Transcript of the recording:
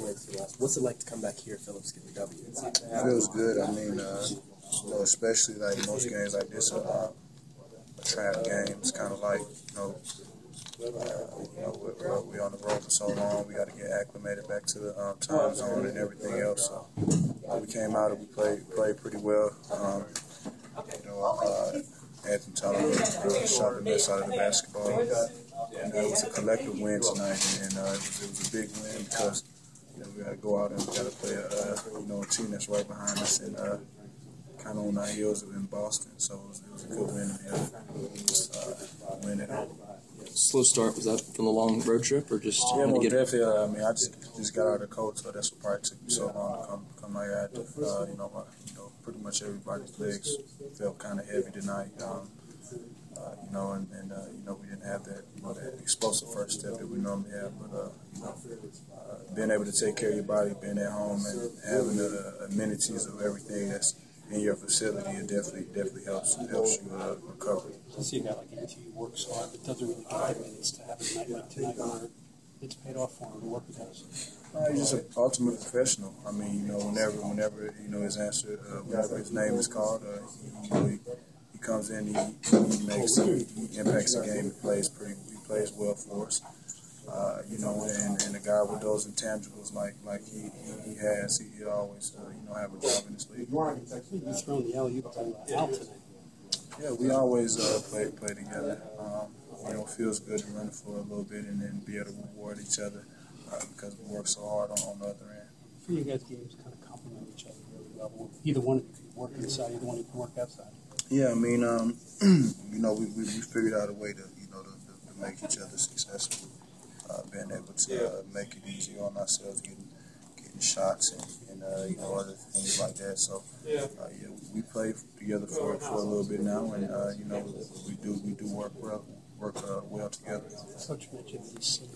us. What's it like to come back here, Philips, get the W? It feels good. I mean, uh, you know, especially like most games like this, uh, a trap game. It's kind of like you know, uh, you know, we're, we're on the road for so long. We got to get acclimated back to the um, time zone and everything else. So uh, we came out and we played played pretty well. Um, you know, uh, Anthony Tolliver uh, shot the best out of the basketball, and uh, it was a collective win tonight. And uh, it, was, it was a big win because you know we got to go out and we got to play a uh, you know a team that's right behind us and. Uh, kind of on our heels in Boston, so it was, it was a good win to be able to uh, win at home. Slow start was that from the long road trip or just Yeah, to get definitely. Uh, I mean, I just just got out of the cold, so that's what probably took me so long to come come out here. Uh, you know, my, you know, pretty much everybody's legs felt kind of heavy tonight. Um, you know, and, and uh, you know, we didn't have that, you know, that explosive first step that we normally have. But uh, you know, uh, being able to take care of your body, being at home, and having the amenities of everything that's in your facility, it definitely definitely helps helps you uh, recover. I see a guy like Anthony works hard, but doesn't really drive minutes to have a night like tonight where it's paid off for him, the work he does. Uh, he's just an ultimate professional. I mean, you know, whenever, whenever you know his answer, uh, whenever his name is called, uh, you know, he comes in, he, he makes, he, he impacts the game. He plays pretty, he plays well for us. Uh, you know, and, and a guy with those intangibles like like he, he, he has, he, he always uh, you know have a job in this league. He's throwing the alley oop to Al tonight. Yeah, we always uh, play play together. Um, you know, it feels good to run for a little bit and then be able to reward each other uh, because we work so hard on, on the other end. For you guys, games kind of complement each other really well. Either one of you can work inside, either one you can work outside. Yeah, I mean, um, you know, we, we, we figured out a way to, you know, to, to, to make each other successful. Uh, being able to uh, make it easy on ourselves, getting getting shots and, and uh, you know other things like that. So uh, yeah, we play together for for a little bit now, and uh, you know we do we do work well work uh, well together. Coach mentioned he's seen